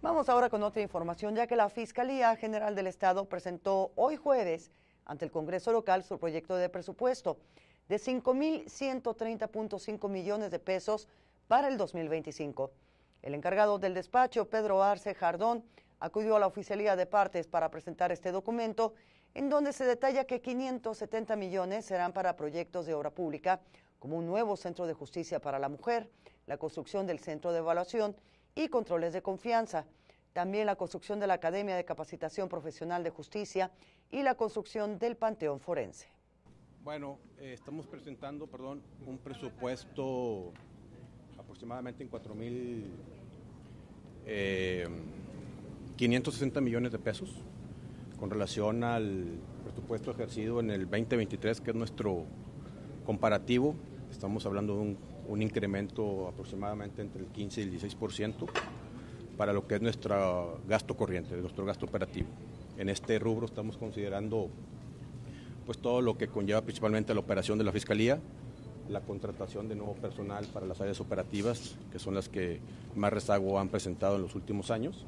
Vamos ahora con otra información, ya que la Fiscalía General del Estado presentó hoy jueves ante el Congreso local su proyecto de presupuesto de 5.130.5 millones de pesos para el 2025. El encargado del despacho, Pedro Arce Jardón, acudió a la oficialía de partes para presentar este documento, en donde se detalla que 570 millones serán para proyectos de obra pública, como un nuevo centro de justicia para la mujer, la construcción del centro de evaluación y controles de confianza. También la construcción de la Academia de Capacitación Profesional de Justicia y la construcción del Panteón Forense. Bueno, eh, estamos presentando, perdón, un presupuesto aproximadamente en 4.560 eh, millones de pesos con relación al presupuesto ejercido en el 2023, que es nuestro comparativo. Estamos hablando de un un incremento aproximadamente entre el 15 y el 16% para lo que es nuestro gasto corriente, nuestro gasto operativo. En este rubro estamos considerando pues todo lo que conlleva principalmente la operación de la Fiscalía, la contratación de nuevo personal para las áreas operativas, que son las que más rezago han presentado en los últimos años.